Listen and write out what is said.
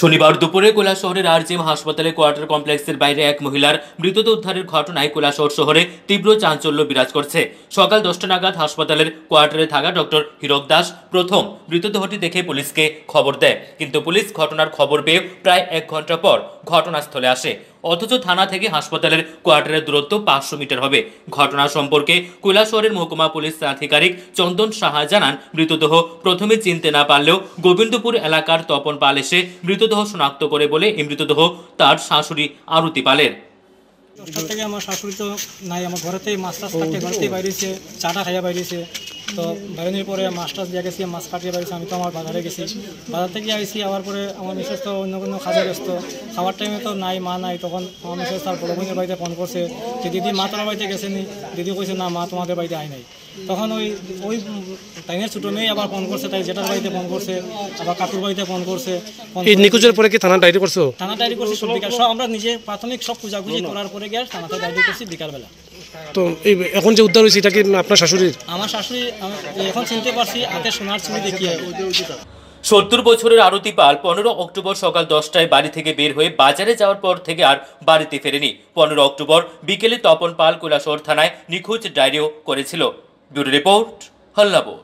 শনিবার দুপুরে কোলাশহরের আরজিএম হাসপাতালে কোয়ার্টার কমপ্লেক্সের বাইরে এক মহিলার মৃতদেহ উদ্ধারের ঘটনায় কোলাশহর শহরে তীব্র চাঞ্চল্য বিরাজ করছে। সকাল দশটা নাগাদ হাসপাতালের কোয়ার্টারে থাকা ডক্টর হীরক দাস প্রথম মৃতদেহটি দেখে পুলিশকে খবর দেয়। কিন্তু পুলিশ ঘটনার খবর পেয়ে প্রায় এক ঘণ্টা পর ঘটনাস্থলে আসে। অথচ থানা থেকে হাসপাতালের কোয়ার্টারের দূরত্ব পাঁচশো মিটার হবে। ঘটনা সম্পর্কে কৈলাসহরের মহকুমা পুলিশ আধিকারিক চন্দন সাহা জানান, মৃতদেহ প্রথমে চিনতে না পারলেও গোবিন্দপুর এলাকার তপন পাল এসে মৃতদেহ শনাক্ত করে বলে এই মৃতদেহ তার শাশুড়ি আরতি পালের। দশটার থেকে আমার শাশুড়ি তো নাই, আমার ঘরেতেই মাছ টাছ কাটিয়ে ঘরেতেই বাইরেছে, চাটা খাইয়া বাইরেছে। তো বাইরের পরে মাছ টাছ দিয়ে গেছি মাছ কাটিয়ে বাইরেছে আমি তো আমার বাজারে গেছি। বাজার থেকে আইসি আবার পরে আমার মিসেস তো অন্য কোনো কাজে ব্যস্ত। খাওয়ার টাইমে তো নাই মা নাই তখন আমার মিসেস তার বড় বোনের বাড়িতে ফোন করছে যে দিদি মা তোমার বাড়িতে গেছে নি? দিদি কইছে না মা তোমাদের বাড়িতে আয় নাই। তখন ওই ওই টাইমের ছোটো মেয়ে আবার ফোন করছে তাই জেঠার বাড়িতে ফোন করছে আবার কাকুর বাড়িতে ফোন করছে এই নিখোঁজের পরে কি থানা ডায়েরি করছ? থানা ডায়েরি করছি সব বিকাল সব আমরা নিজে প্রাথমিক সব পূজাগুজি করার পরে গিয়ে থানাতে ডায়েরি করছি বিকালবেলা। তো এই এখন যে উদ্ধার হয়েছে এটা কি আপনার শাশুড়ির? আমার শাশুড়ি এখন চিনতে পারছি হাতে সোনার ছবি দেখিয়ে সত্তর বছরের আরতি পাল পনেরো অক্টোবর সকাল দশটায় বাড়ি থেকে বের হয়ে বাজারে যাওয়ার পর থেকে আর বাড়িতে ফেরেনি। পনেরো অক্টোবর বিকেলে তপন পাল কৈলাসর থানায় নিখোঁজ ডায়েরিও করেছিল। Bureau report হল্লাবোর